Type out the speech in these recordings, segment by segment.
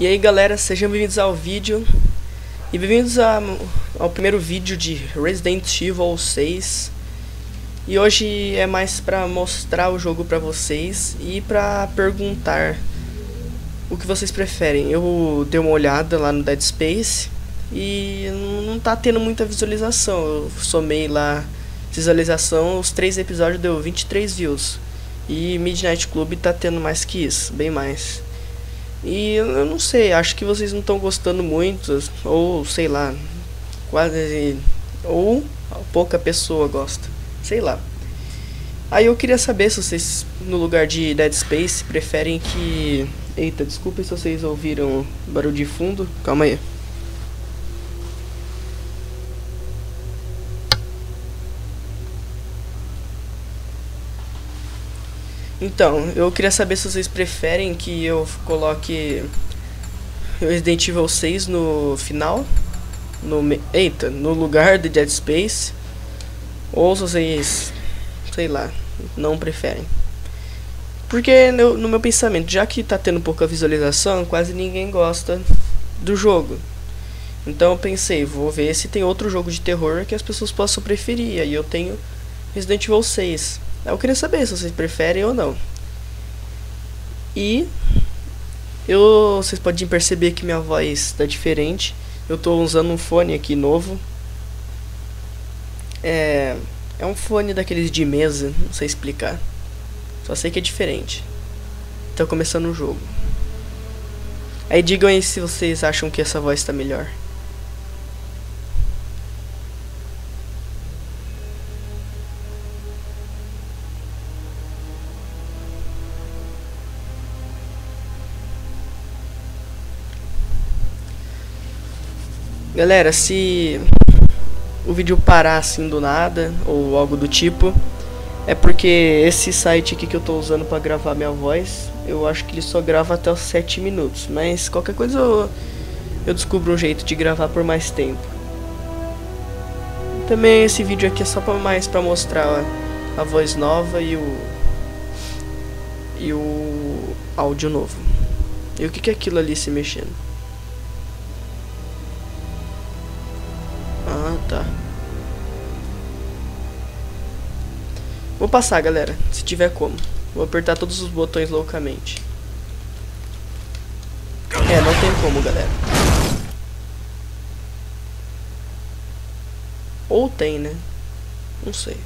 E aí galera, sejam bem-vindos ao vídeo. E bem-vindos ao primeiro vídeo de Resident Evil 6 E hoje é mais pra mostrar o jogo pra vocês E pra perguntar o que vocês preferem. Eu dei uma olhada lá no Dead Space E não tá tendo muita visualização. Eu somei lá visualização, os três episódios deu 23 views. E Midnight Club tá tendo mais que isso, bem mais e eu não sei, acho que vocês não estão gostando muito, ou sei lá, quase. Ou pouca pessoa gosta, sei lá. Aí eu queria saber se vocês, no lugar de Dead Space, preferem que. Eita, desculpa se vocês ouviram barulho de fundo, calma aí. Então, eu queria saber se vocês preferem que eu coloque Resident Evil 6 no final, no eita, no lugar de Dead Space, ou se vocês, sei lá, não preferem. Porque no, no meu pensamento, já que tá tendo pouca visualização, quase ninguém gosta do jogo. Então eu pensei, vou ver se tem outro jogo de terror que as pessoas possam preferir. Aí eu tenho Resident Evil 6. Eu queria saber se vocês preferem ou não. E eu, vocês podem perceber que minha voz está diferente. Eu estou usando um fone aqui novo. É, é um fone daqueles de mesa, não sei explicar. Só sei que é diferente. Então começando o jogo. Aí digam aí se vocês acham que essa voz está melhor. Galera, se o vídeo parar assim do nada ou algo do tipo, é porque esse site aqui que eu tô usando para gravar minha voz, eu acho que ele só grava até os 7 minutos, mas qualquer coisa eu, eu descubro um jeito de gravar por mais tempo. Também esse vídeo aqui é só pra mais para mostrar a voz nova e o e o áudio novo. E o que, que é aquilo ali se mexendo? Tá. Vou passar, galera, se tiver como. Vou apertar todos os botões loucamente. É, não tem como, galera. Ou tem, né? Não sei.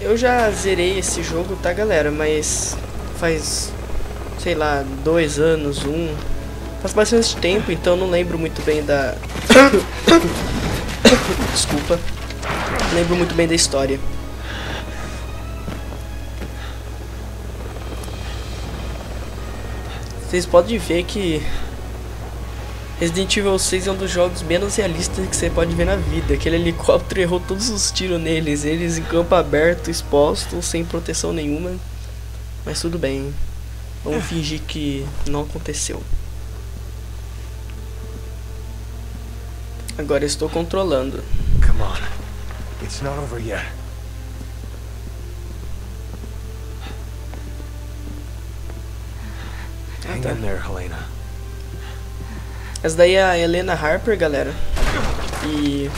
Eu já zerei esse jogo, tá, galera? Mas faz, sei lá, dois anos, um. Faz bastante tempo, então não lembro muito bem da. Desculpa. Não lembro muito bem da história. Vocês podem ver que Resident Evil 6 é um dos jogos menos realistas que você pode ver na vida. Aquele helicóptero errou todos os tiros neles, eles em campo aberto, expostos, sem proteção nenhuma. Mas tudo bem. Vamos fingir que não aconteceu. Agora estou controlando. Come on. It's not over yet. Hang in there, Helena. Essa daí é a Helena Harper, galera. E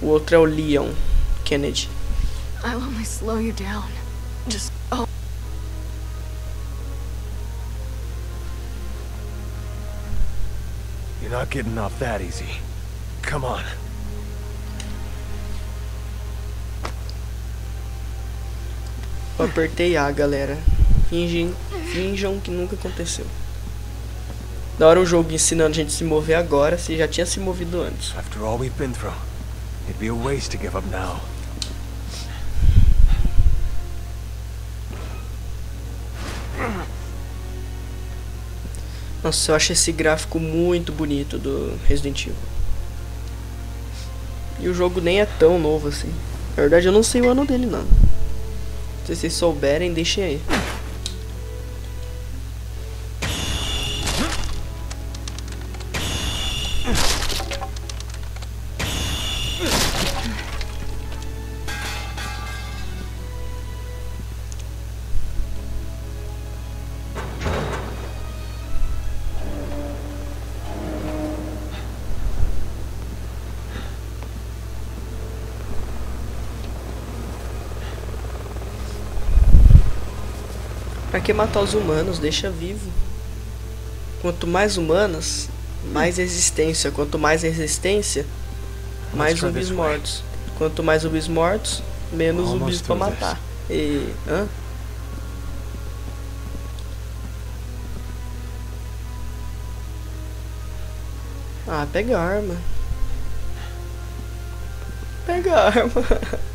o outro é o Leon Kennedy. I'll only slow you down. Just oh. You're not getting off that easy. Come on. Eu apertei A, galera. Fingem, finjam que nunca aconteceu. Da hora o jogo ensinando a gente a se mover agora, se já tinha se movido antes. After all we've been through, it'd be a waste to give up now. Nossa, eu acho esse gráfico muito bonito do Resident Evil. E o jogo nem é tão novo assim. Na verdade, eu não sei o ano dele, não. Se vocês souberem, deixem aí. Pra que matar os humanos? Deixa vivo. Quanto mais humanos, mais resistência. Quanto mais resistência, mais zumbis mortos. Quanto mais zumbis mortos, menos zumbis pra matar. E. Hã? Ah, pega a arma. Pega a arma.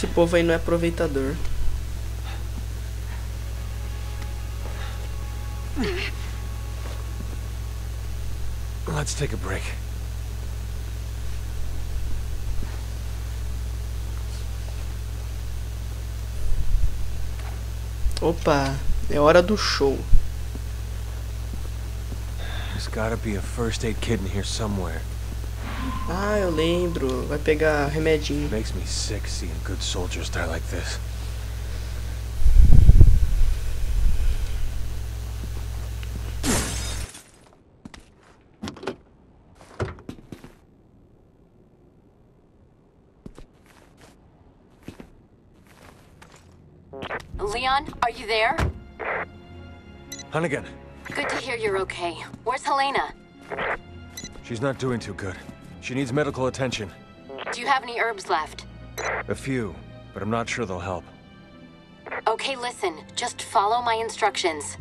Esse povo aí não é aproveitador. Let's take a break. Opa, é hora do show. There's gotta be a first aid kit in here somewhere. Ah, eu lembro. Vai pegar remedinho. Makes me sick seeing good soldiers die like this. Leon, are you there? Hunnigan, Good to hear you're okay. Where's Helena? she's not doing too good. She needs medical attention. Do you have any herbs left? A few, but I'm not sure they'll help. Okay, listen. Just follow my instructions.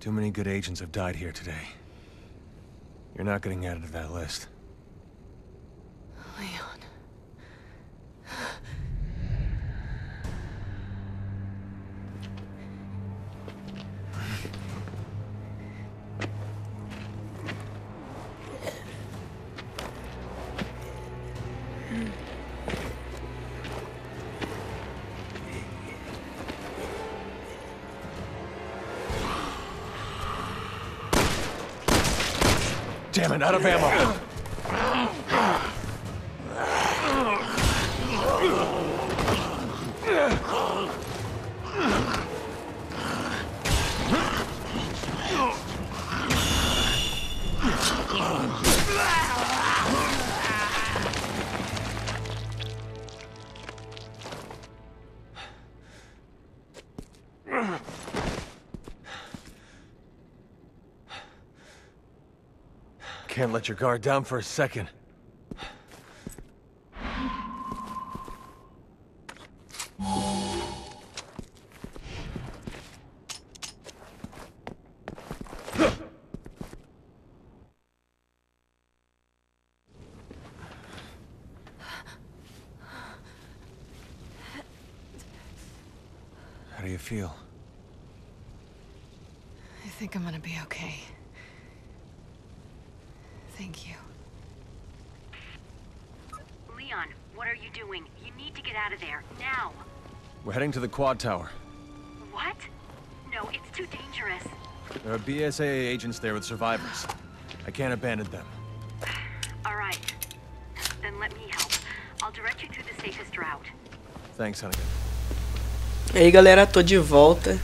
Too many good agents have died here today. You're not getting added to that list. Damn it, out of ammo! Can't let your guard down for a second. How do you feel? I think I'm gonna be okay. Thank you. Leon, what are you doing? You need to get out of there, now. We're heading to the quad tower. What? No, it's too dangerous. There are BSAA agents there with survivors. I can't abandon them. All right. Then let me help. I'll direct you to the safest route. Thanks, Hunnigan. E aí galera, tô de volta.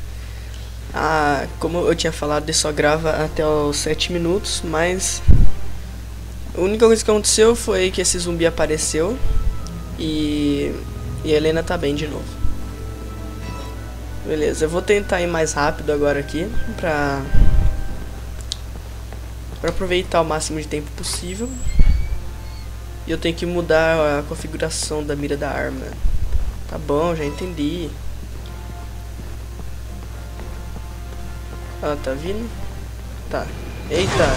Ah, como eu tinha falado, ele só grava até os 7 minutos, mas a única coisa que aconteceu foi que esse zumbi apareceu e, e a Helena tá bem de novo. Beleza, eu vou tentar ir mais rápido agora aqui pra, pra aproveitar o máximo de tempo possível. E eu tenho que mudar a configuração da mira da arma. Tá bom, já entendi. Ela tá vindo? Tá. Eita.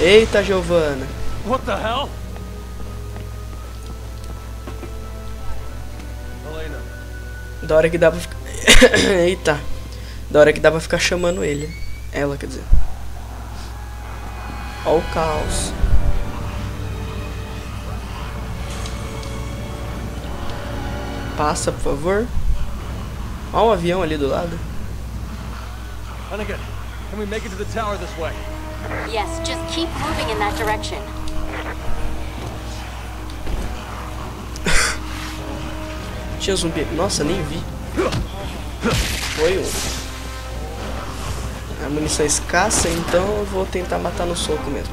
Eita, Giovana. What the hell? Da hora que dá pra ficar... Eita. Da hora que dá pra ficar chamando ele. Ela, quer dizer. Ó o caos. Passa, por favor. Ó um avião ali do lado. Hunnigan, can we make it to the tower this way? Yes, just keep moving in that direction. Tinha zumbi. Nossa, nem vi. Foi um. A munição é escassa, então eu vou tentar matar no soco mesmo.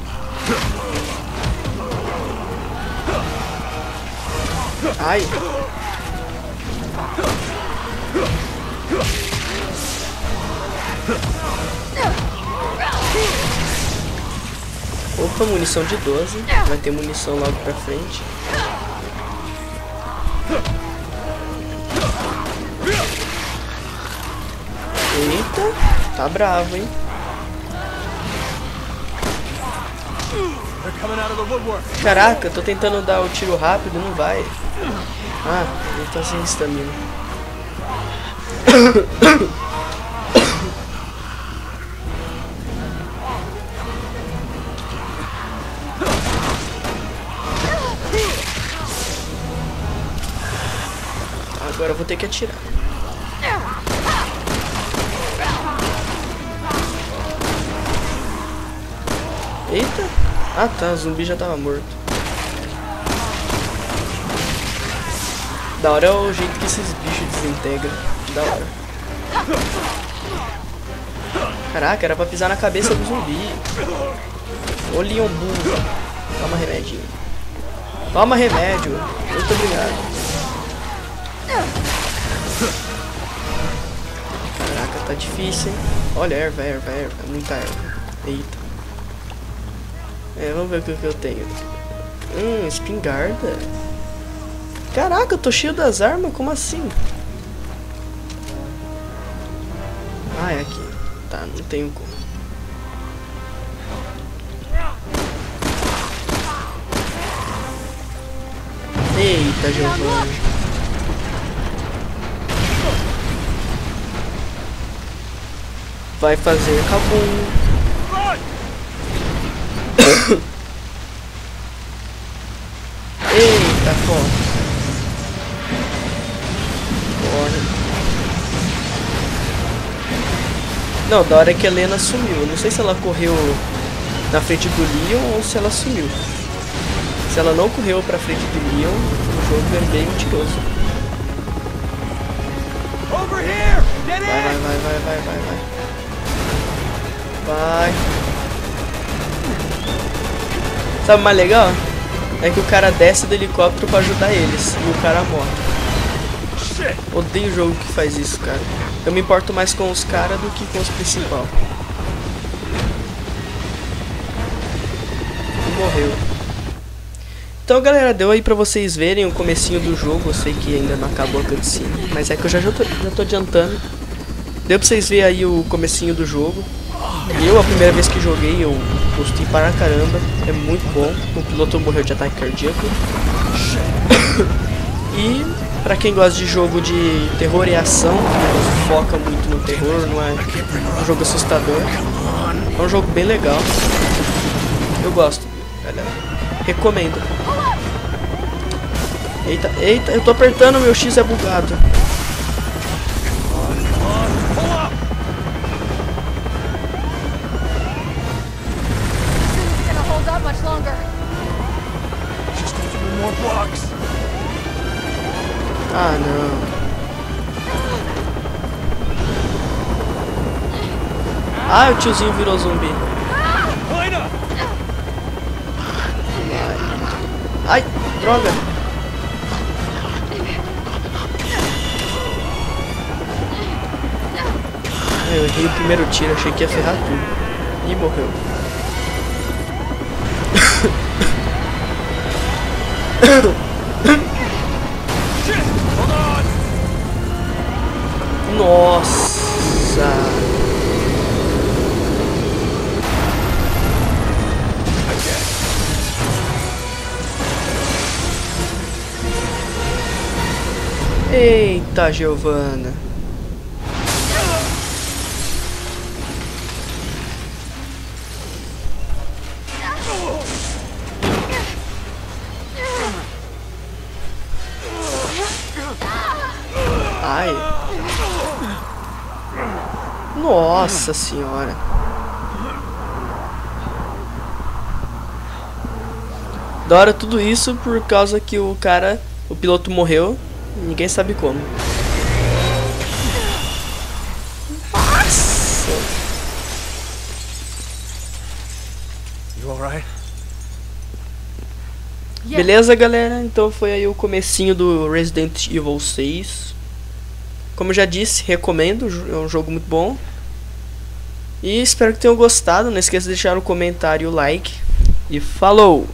Ai. Opa, munição de 12. Vai ter munição logo pra frente. Tá bravo, hein? Caraca, tô tentando dar o tiro rápido, não vai. Ah, ele tá sem estamina. Agora eu vou ter que atirar. Ah tá, o zumbi já tava morto. Da hora é o jeito que esses bichos desintegram. Da hora. Caraca, era pra pisar na cabeça do zumbi. Ô Leon burro. Toma remedinho. Toma remédio. Muito obrigado. Caraca, tá difícil, hein? Olha, erva, erva, erva. Muita erva. Eita. É, vamos ver o que, eu tenho. Hum, espingarda. Caraca, eu tô cheio das armas, como assim? Ah, é aqui. Tá, não tenho como. Eita, Giovanni. Vai fazer cabum. Eita. Corre. Não, da hora que a Helena sumiu. Não sei se ela correu na frente do Leon ou se ela sumiu. Se ela não correu pra frente do Leon, o jogo é bem mentiroso. Vai, vai, vai, vai, vai, vai, vai. Vai. Sabe o mais legal? É que o cara desce do helicóptero pra ajudar eles e o cara morre. Odeio jogo que faz isso, cara. Eu me importo mais com os caras do que com os principal. E morreu. Então, galera, deu aí pra vocês verem o comecinho do jogo. Eu sei que ainda não acabou a cutscene, mas é que eu já, já, tô, já tô adiantando. Deu pra vocês verem aí o comecinho do jogo. Eu, a primeira vez que joguei, eu gostei para caramba. É muito bom. O piloto morreu de ataque cardíaco. e pra quem gosta de jogo de terror e ação, foca muito no terror, não é um jogo assustador. É um jogo bem legal. Eu gosto, galera. Recomendo. Eita, eita, eu tô apertando, meu X é bugado. Ah, não. Ah, o tiozinho virou zumbi. Ai, droga. Eu errei o primeiro tiro, achei que ia ferrar tudo. E morreu. Eita, Giovana. Ai. Nossa senhora. Da hora tudo isso por causa que o cara, o piloto morreu, ninguém sabe como. Nossa. You alright? Beleza, galera? Então foi aí o comecinho do Resident Evil 6. Como eu já disse, recomendo, é um jogo muito bom. E espero que tenham gostado. Não esqueça de deixar um comentário e o like. E falou!